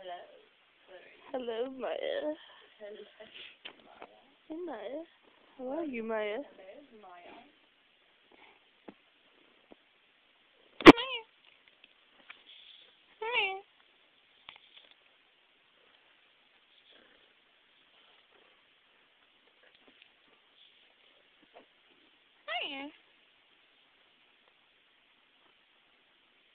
Hello. Hello, Maya. Hello. Hey, Maya. How are you, Maya? Hello, Maya. Maya.